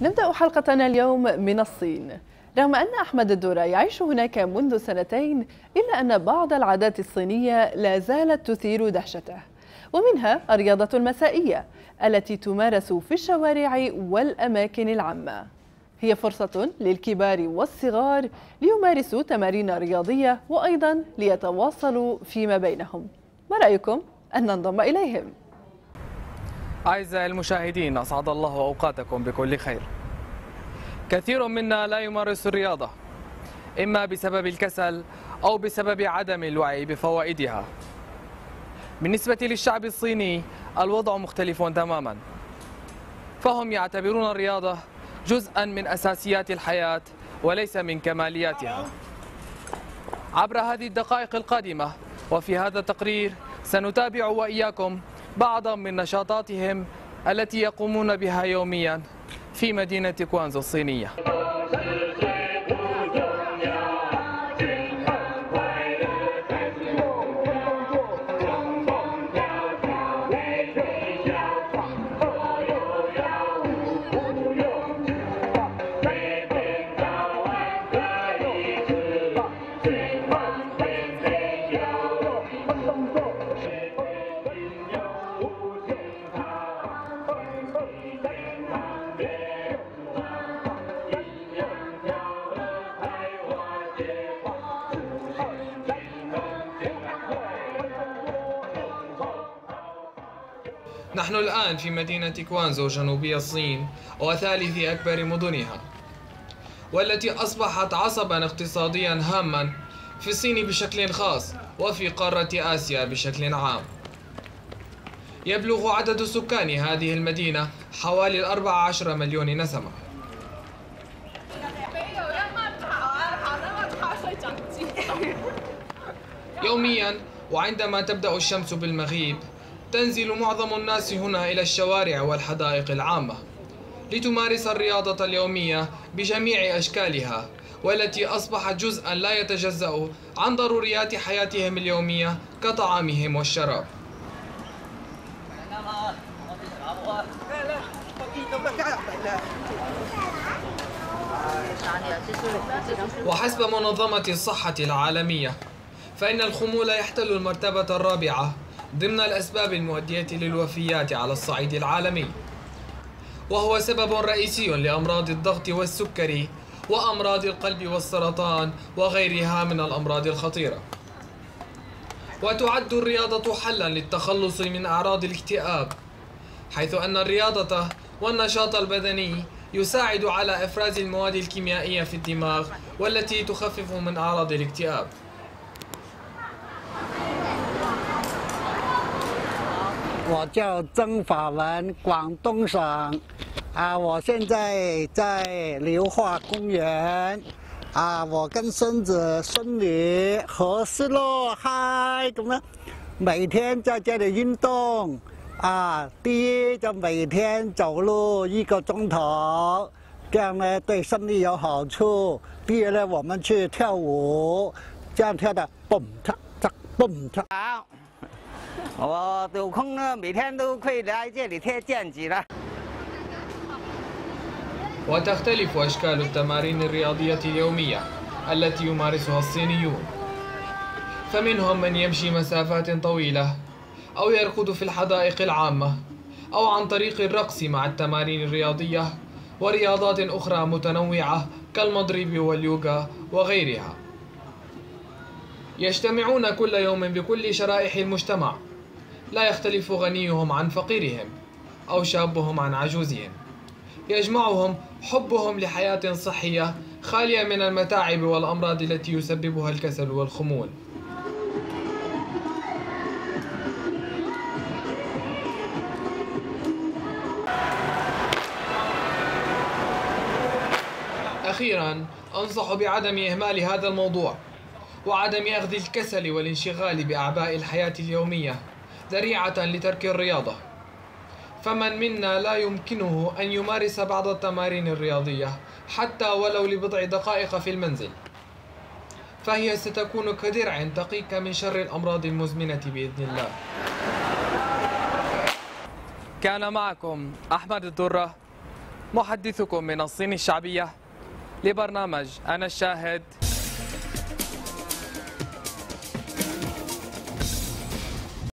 نبدأ حلقتنا اليوم من الصين. رغم أن أحمد الدورة يعيش هناك منذ سنتين إلا أن بعض العادات الصينية لا زالت تثير دهشته. ومنها الرياضة المسائية التي تمارس في الشوارع والأماكن العامة. هي فرصة للكبار والصغار ليمارسوا تمارين رياضية وأيضا ليتواصلوا فيما بينهم. ما رأيكم؟ أن ننضم إليهم؟ أعزائي المشاهدين أسعد الله أوقاتكم بكل خير. كثير منا لا يمارس الرياضة إما بسبب الكسل أو بسبب عدم الوعي بفوائدها. بالنسبة للشعب الصيني الوضع مختلف تماما. فهم يعتبرون الرياضة جزءا من أساسيات الحياة وليس من كمالياتها. عبر هذه الدقائق القادمة وفي هذا التقرير سنتابع وإياكم بعضا من نشاطاتهم التي يقومون بها يوميا في مدينة كوانزو الصينية. نحن الآن في مدينة كوانزو جنوبي الصين وثالث أكبر مدنها والتي أصبحت عصبا اقتصاديا هاما في الصين بشكل خاص وفي قارة آسيا بشكل عام. يبلغ عدد سكان هذه المدينة حوالي الأربع عشر مليون نسمة. يوميا وعندما تبدأ الشمس بالمغيب تنزل معظم الناس هنا إلى الشوارع والحدائق العامة لتمارس الرياضة اليومية بجميع أشكالها والتي أصبحت جزءا لا يتجزأ عن ضروريات حياتهم اليومية كطعامهم والشراب. وحسب منظمة الصحة العالمية فإن الخمول يحتل المرتبة الرابعة ضمن الأسباب المؤدية للوفيات على الصعيد العالمي وهو سبب رئيسي لأمراض الضغط والسكري وأمراض القلب والسرطان وغيرها من الأمراض الخطيرة. وتعد الرياضة حلا للتخلص من أعراض الاكتئاب حيث أن الرياضة والنشاط البدني يساعد على إفراز المواد الكيميائية في الدماغ والتي تخفف من أعراض الاكتئاب. 我叫曾法文，广东省。啊，我现在在流化公园。啊，我跟孙子孙女合适咯，嗨，怎么？每天在这里运动。啊，第一就每天走路一个钟头，这样呢对身体有好处。第二呢，我们去跳舞，这样跳的蹦嚓嚓蹦嚓。我有空呢，每天都可以来这里贴剪辑了。 وتختلف أشكال التمارين الرياضية اليومية التي يمارسها الصينيون فمنهم من يمشي مسافات طويلة أو يركض في الحدائق العامة أو عن طريق الرقص مع التمارين الرياضية ورياضات أخرى متنوعة كالمضرب واليوغا وغيرها يجتمعون كل يوم بكل شرائح المجتمع لا يختلف غنيهم عن فقيرهم أو شابهم عن عجوزهم. يجمعهم حبهم لحياة صحية خالية من المتاعب والأمراض التي يسببها الكسل والخمول. أخيرا أنصح بعدم إهمال هذا الموضوع وعدم أخذ الكسل والانشغال بأعباء الحياة اليومية. ذريعة لترك الرياضة. فمن منا لا يمكنه أن يمارس بعض التمارين الرياضية حتى ولو لبضع دقائق في المنزل. فهي ستكون كدرع تقيك من شر الأمراض المزمنة بإذن الله. كان معكم أحمد الدرة محدثكم من الصين الشعبية لبرنامج أنا الشاهد.